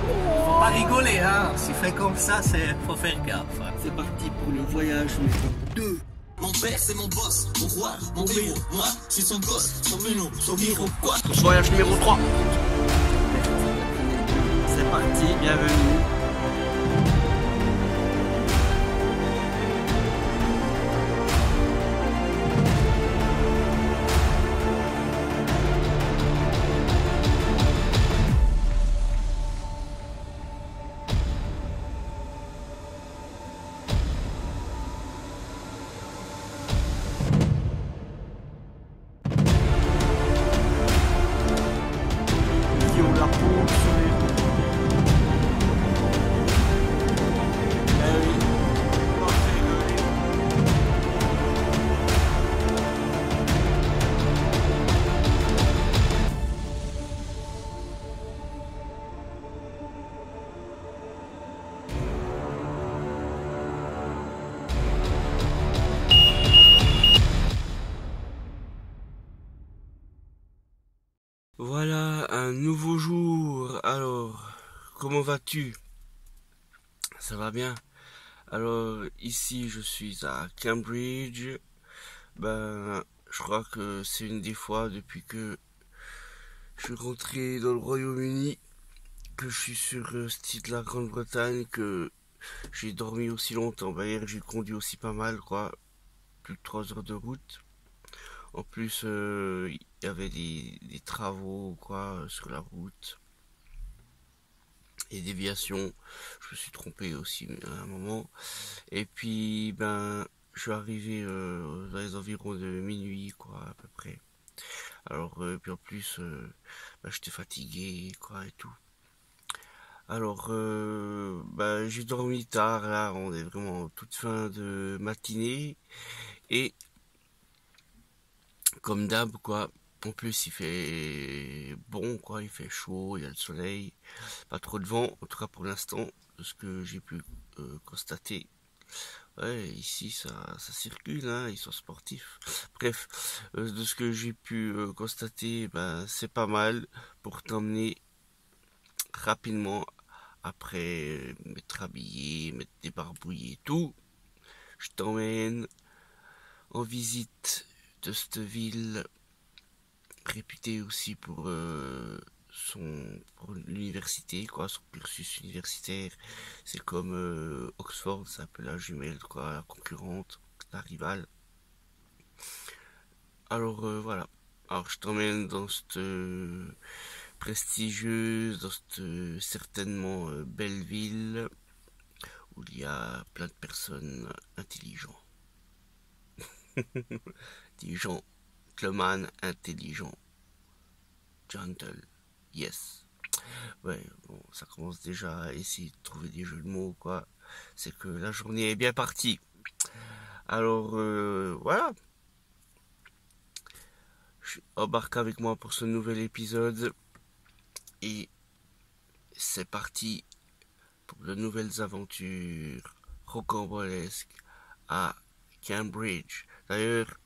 Faut pas rigoler, hein. Si fait comme ça, c'est faut faire gaffe. hein. C'est parti pour le voyage numéro 2. Mon père c'est mon boss, mon roi, mon héros. Moi, je suis son gosse, son minot, son miro, quoi? Voyage numéro 3. C'est parti, bienvenue. Comment vas-tu? Ça va bien? Alors, ici, je suis à Cambridge. Ben, je crois que c'est une des fois depuis que je suis rentré dans le Royaume-Uni que je suis sur euh, ce titre de la Grande-Bretagne que j'ai dormi aussi longtemps. Ben, hier, j'ai conduit aussi pas mal, quoi. Plus de 3 heures de route. En plus, euh, il y avait des, des travaux quoi sur la route et déviations. Je me suis trompé aussi à un moment. Et puis, ben, je suis arrivé euh, dans les environs de minuit, quoi, à peu près. Alors, euh, puis en plus, euh, ben, j'étais fatigué, quoi, et tout. Alors, euh, ben, j'ai dormi tard, là, on est vraiment en toute fin de matinée. Et comme d'hab quoi en plus il fait bon quoi il fait chaud il y a le soleil pas trop de vent en tout cas pour l'instant ce que j'ai pu constater. Ouais ici ça circule ils sont sportifs. Bref de ce que j'ai pu constater ben c'est pas mal pour t'emmener rapidement après m'être habillé m'être débarbouillé et tout. Je t'emmène en visite de cette ville réputée aussi pour euh, son l'université quoi son cursus universitaire. C'est comme euh, Oxford c'est un peu la jumelle quoi la concurrente la rivale. Alors euh, voilà. Alors je t'emmène dans cette prestigieuse dans cette certainement belle ville où il y a plein de personnes intelligentes. Gens gentleman intelligent. Gentle. Yes. Ouais bon ça commence déjà à essayer de trouver des jeux de mots quoi. C'est que la journée est bien partie. Alors euh, voilà. Je embarque avec moi pour ce nouvel épisode. Et c'est parti pour de nouvelles aventures rocambolesques à Cambridge. D'ailleurs,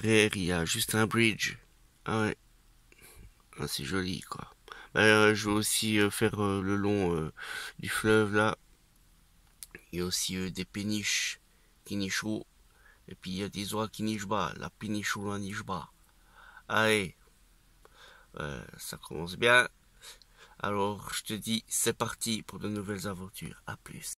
derrière, il y a juste un bridge. Ah ouais. Ah, c'est joli, quoi. D'ailleurs, je vais aussi euh, faire euh, le long euh, du fleuve, là. Il y a aussi euh, des péniches qui nichent haut. Et puis, il y a des oies qui nichent bas. La péniche ou la niche bas. Allez. Euh, ça commence bien. Alors, je te dis, c'est parti pour de nouvelles aventures. À plus.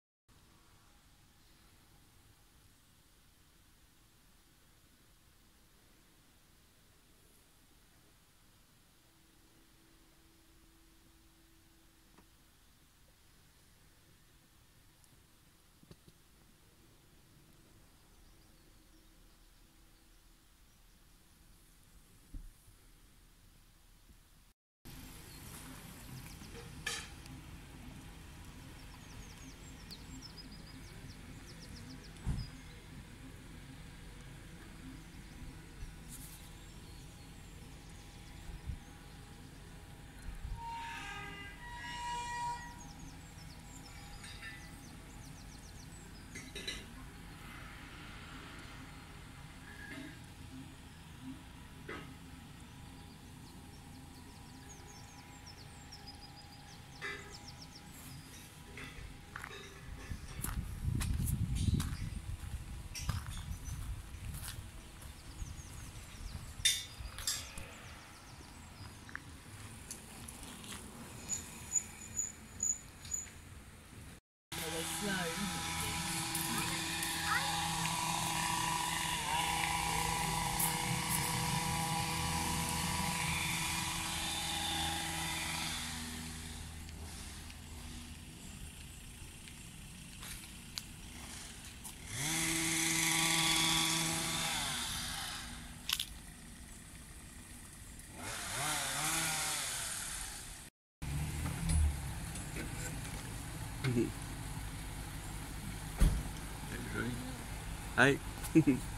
C'est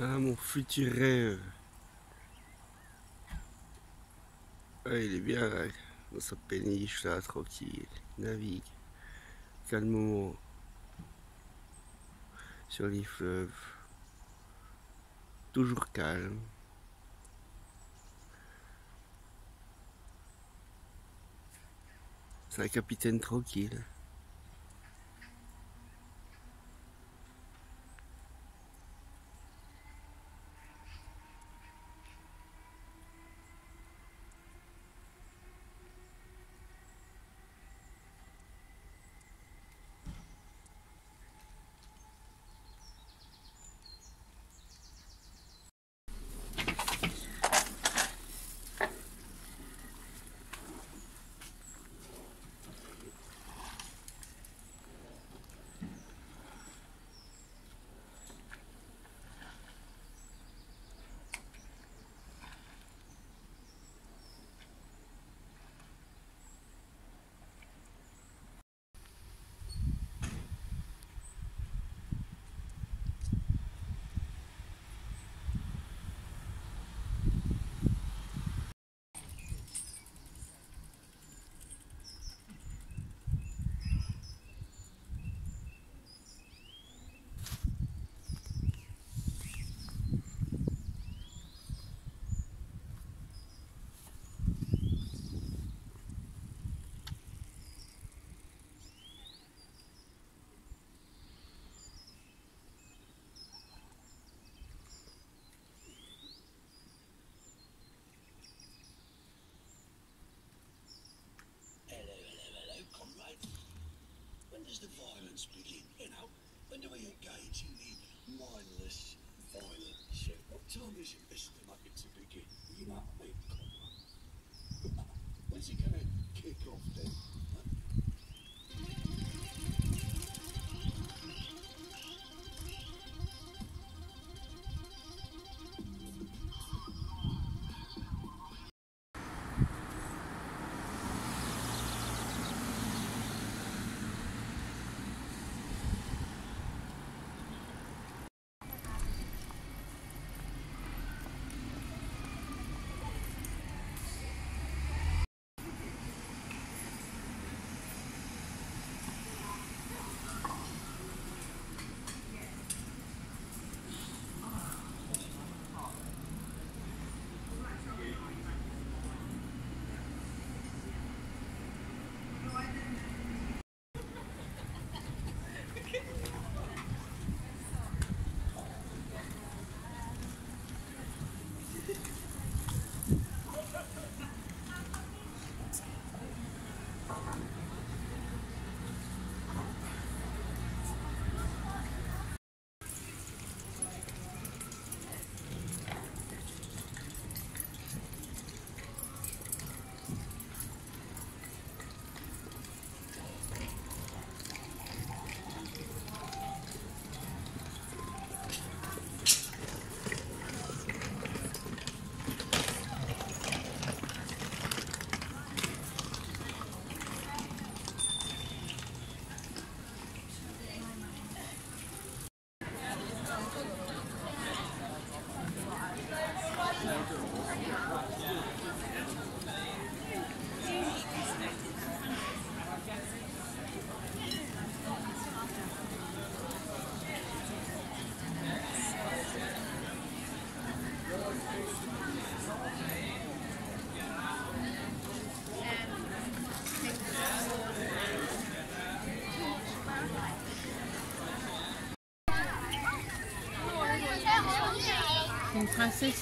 Ah, mon futur rêve. Ah, il est bien là, dans sa péniche là, tranquille. Il navigue calmement sur les fleuves. Toujours calme. C'est un capitaine tranquille. Violence begin? You know, when do we engage in the mindless violence? What time is it Mr. estimated to begin? You know what I mean? When's it gonna kick off then? Princesse. Il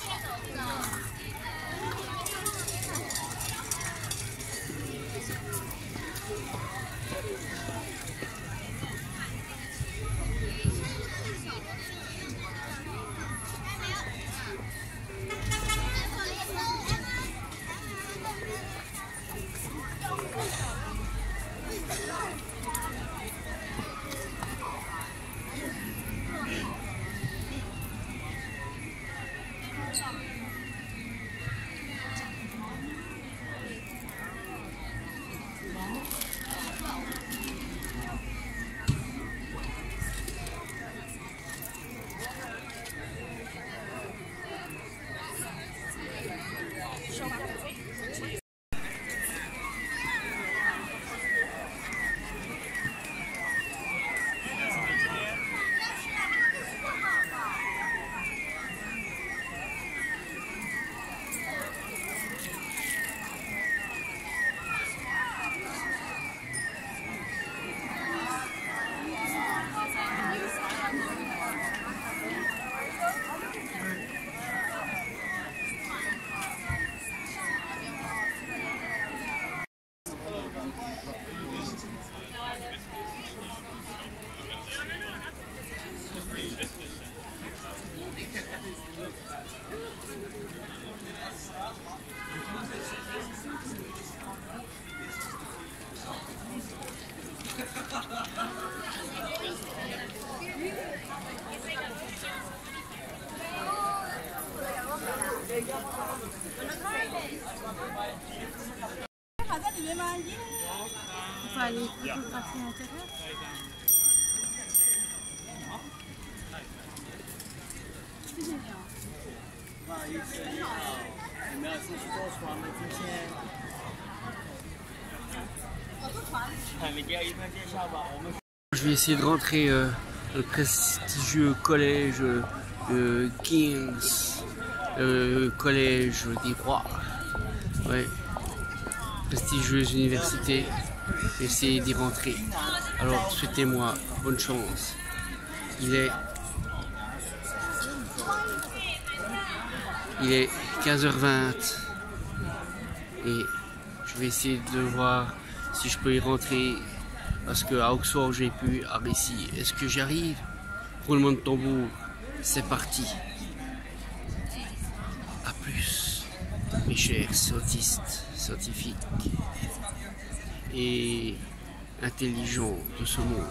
Je vais essayer de rentrer euh, le prestigieux collège euh, King's, euh, collège des rois. Ouais. Prestigieuse université. Essayer d'y rentrer. Alors, souhaitez-moi bonne chance. Il est. Il est 15h20. Et je vais essayer de voir si je peux y rentrer. Parce que à Oxford, j'ai pu. Si, est-ce que j'arrive? Roulement de tambour. C'est parti. À plus, mes chers scientistes, scientifiques et intelligents de ce monde.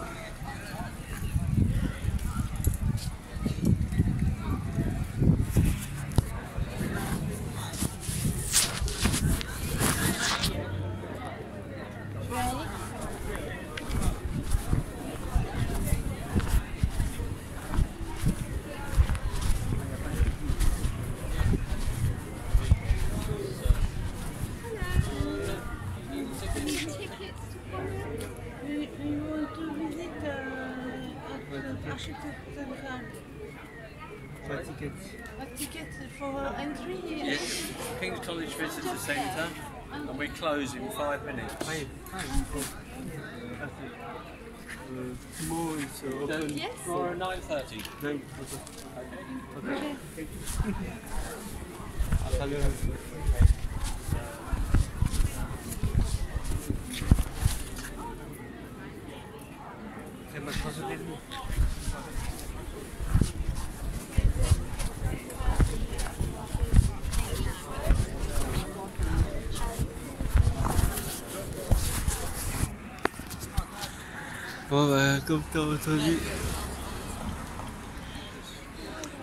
Bon bah, comme t'as entendu,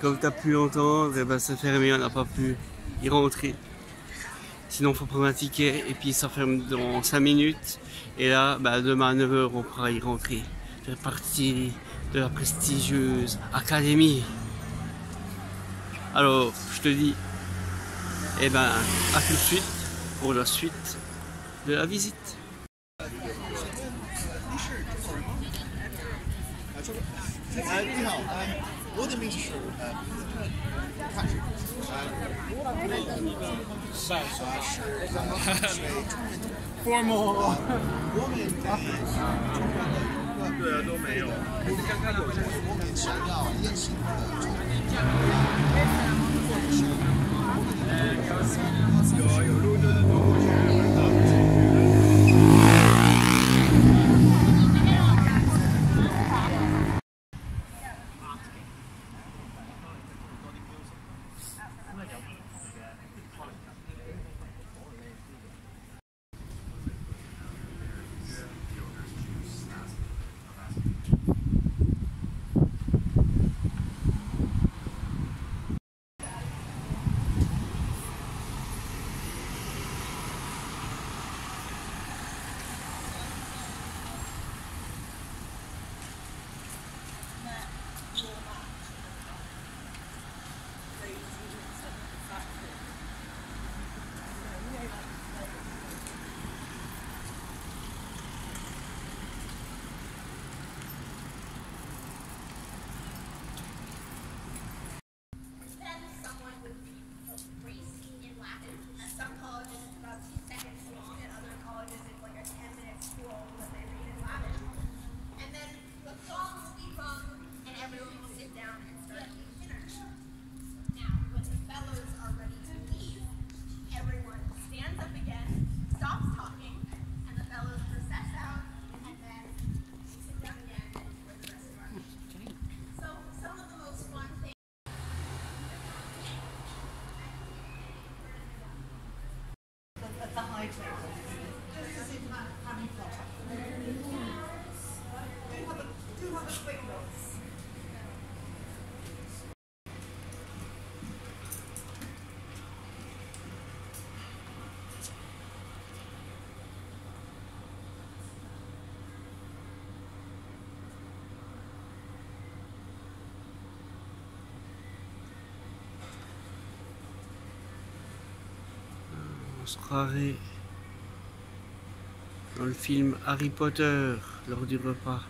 comme t'as pu entendre, eh ben, ça fermé, on n'a pas pu y rentrer. Sinon faut prendre un ticket et puis ça ferme dans 5 minutes. Et là, bah, demain à 9h on pourra y rentrer. Faire partie de la prestigieuse académie. Alors, je te dis, eh ben, à tout de suite pour la suite de la visite. 我的名字是，哈哈，Formal，对啊都没有，Do have a quick look. force rarée dans le film Harry Potter lors du repas.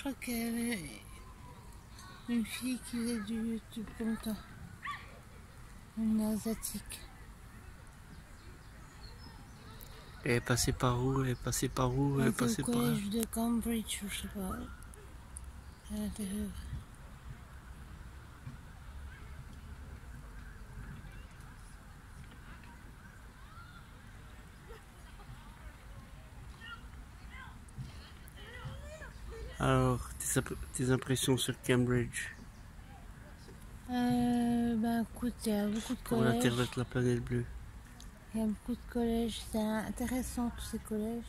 Je crois qu'il y avait une fille qui faisait du YouTube longtemps. Une asiatique. Elle est passée par où? Elle est passée par où? Elle Elle est passée par là. collège de Cambridge, je sais pas. À l'intérieur. Alors, tes, imp- tes impressions sur Cambridge? Euh, ben écoute, il y a beaucoup de pour collèges. l'Internet La Planète Bleue Il y a beaucoup de collèges. C'est intéressant tous ces collèges.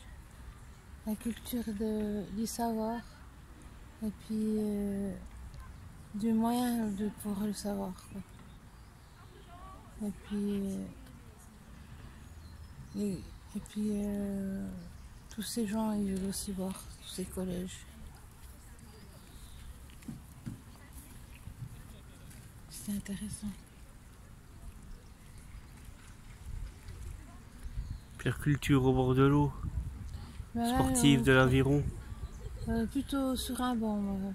La culture de, du savoir. Et puis euh, du moyen de pouvoir le savoir. quoi. Et puis, euh, et, et puis tous ces gens, ils veulent aussi voir tous ces collèges. C'est intéressant. Pierre Culture au bord de l'eau, sportive de l'aviron. Euh, plutôt sur un banc, moi.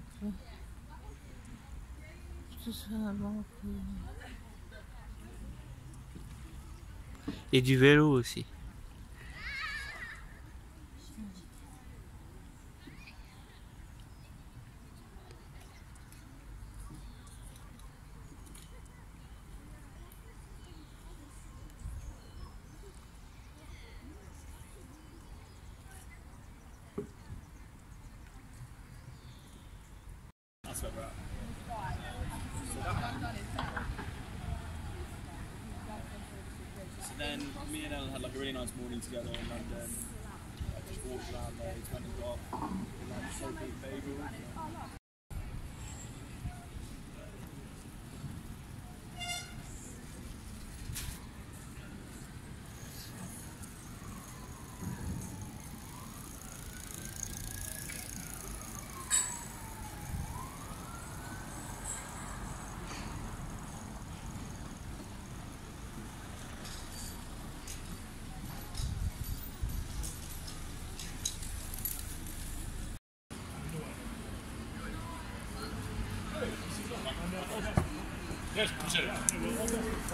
Plutôt sur un banc. puis- Et du vélo aussi. Together Yes, push it.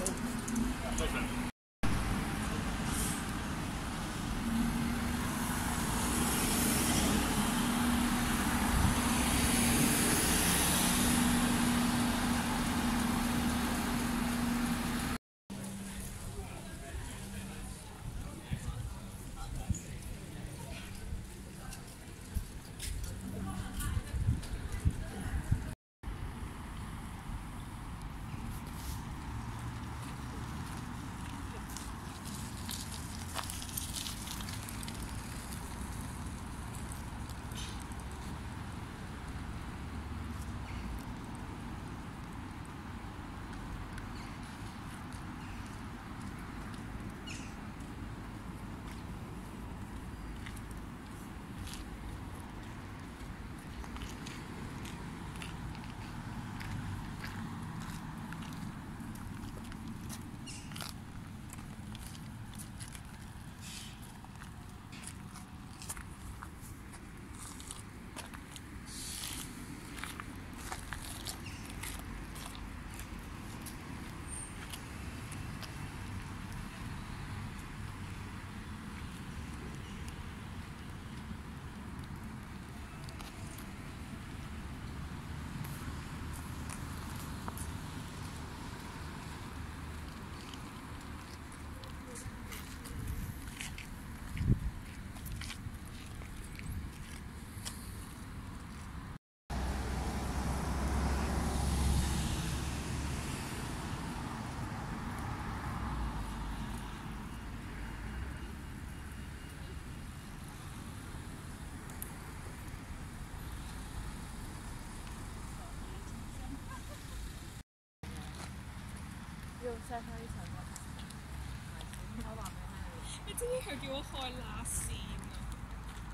你知唔知？佢叫我開拉扇啊，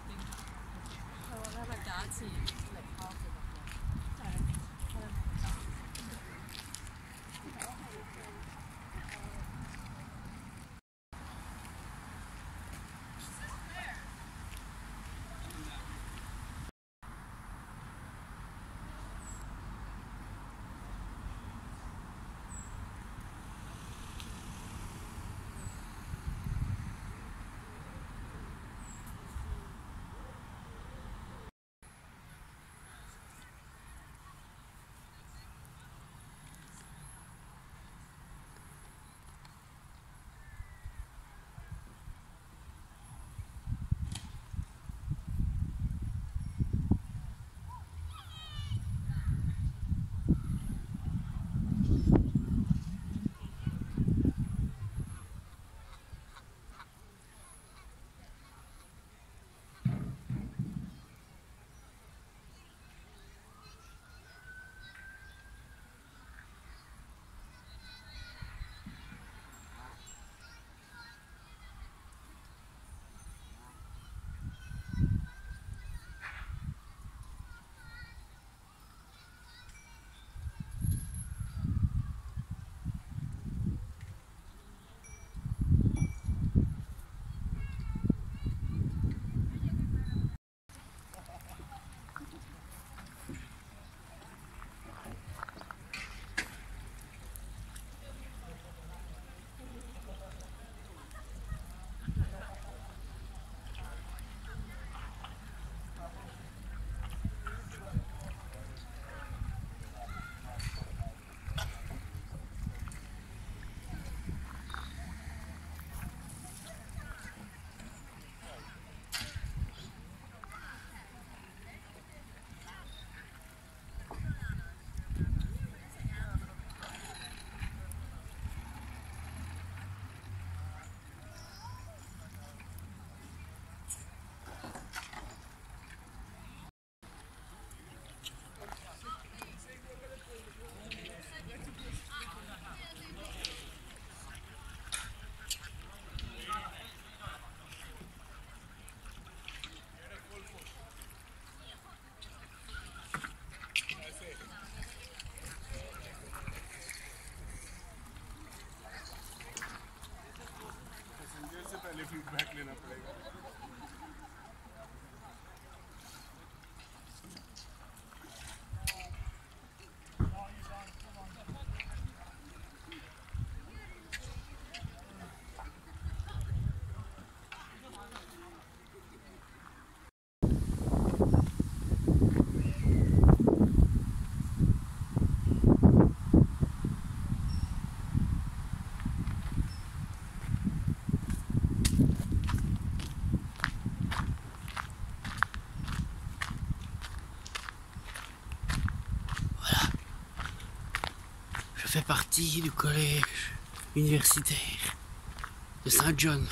點解？你系？Partie du collège universitaire de Saint-John.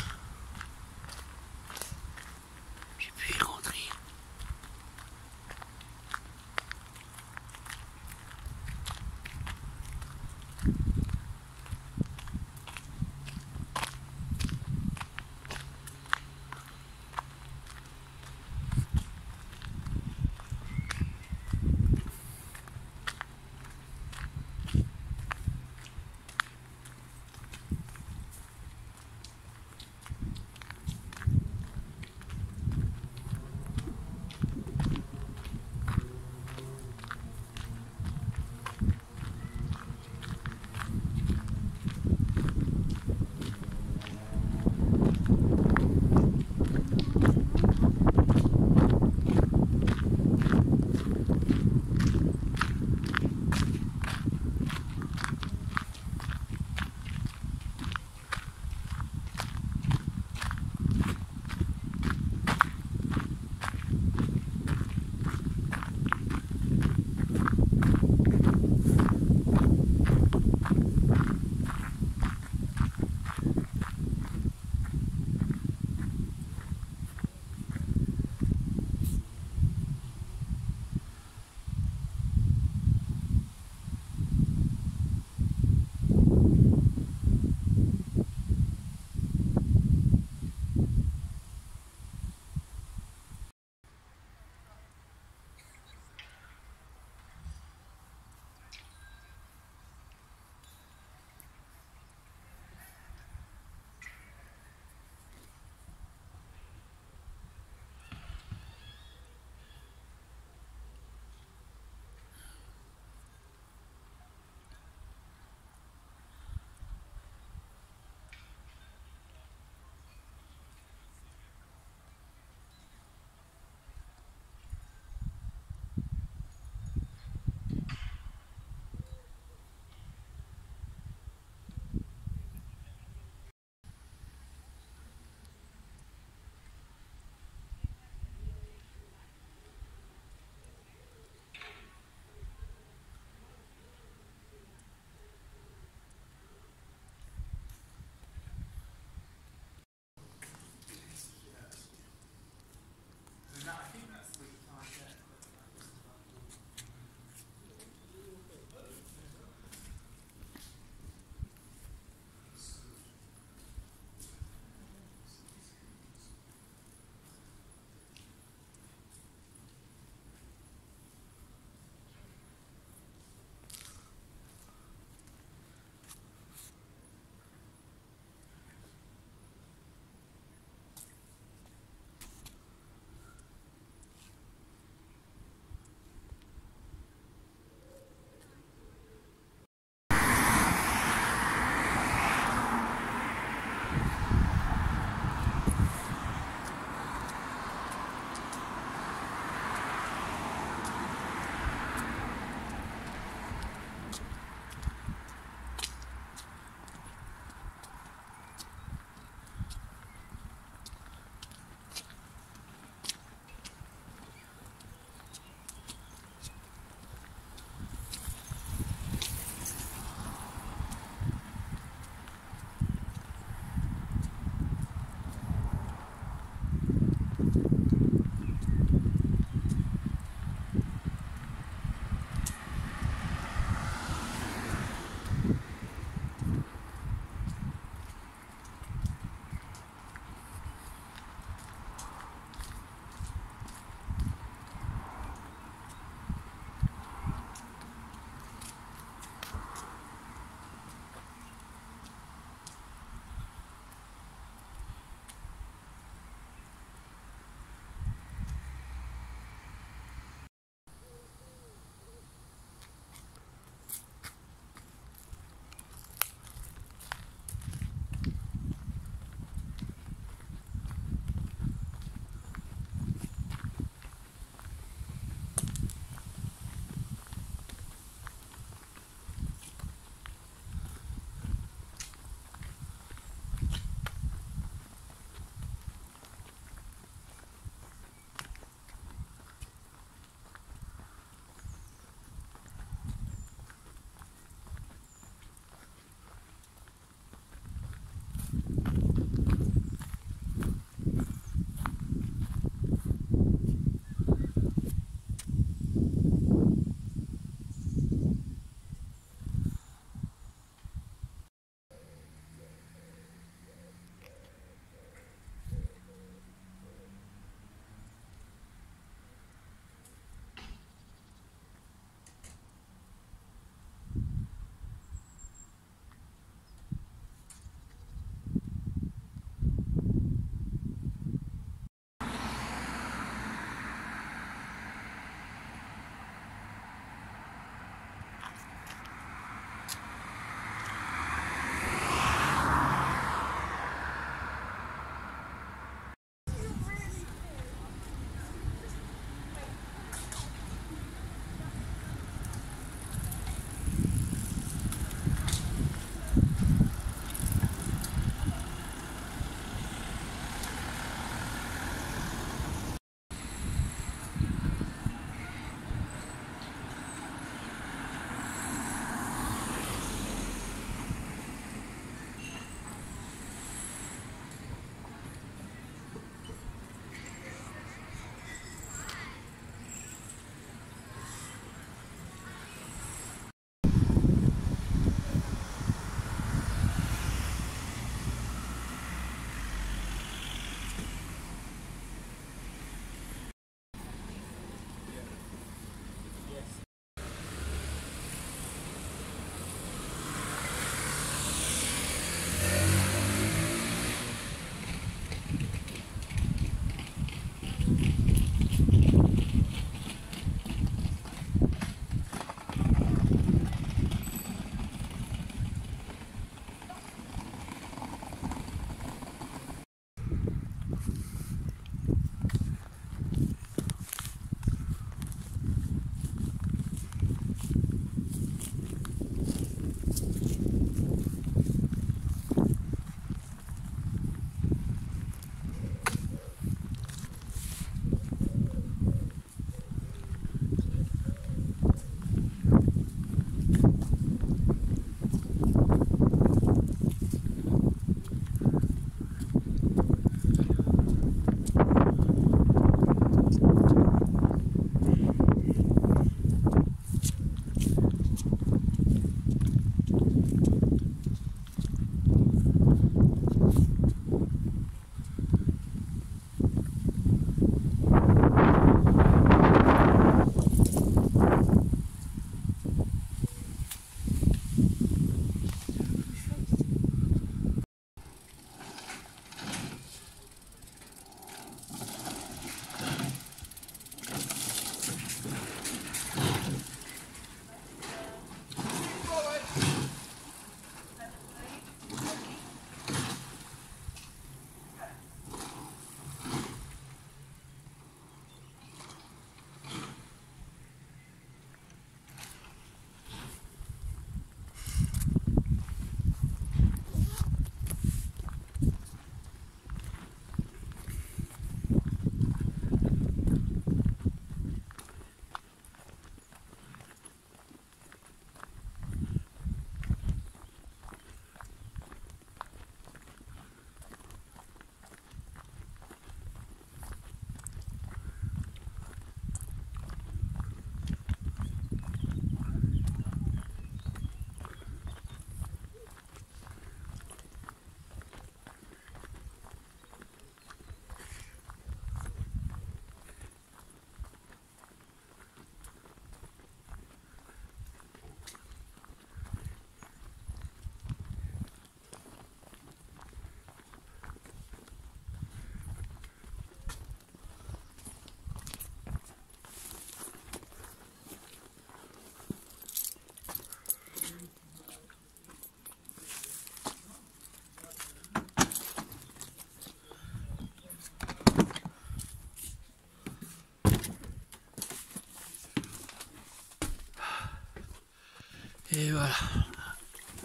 Et voilà.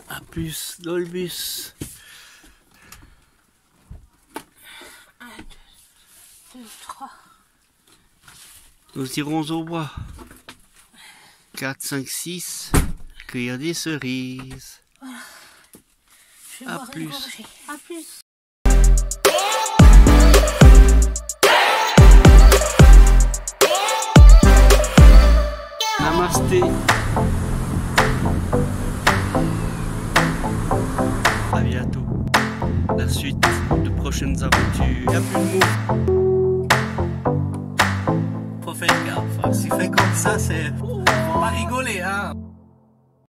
À plus dans le bus. Deux, trois. Nous irons au bois. 4, 5, 6. Cueillir des cerises. Je vais À plus. À plus. Namasté. Prochaines aventures. Y a plus de mots. Faut faire gaffe. hein. S'il fait comme ça, c'est. Faut pas rigoler, hein.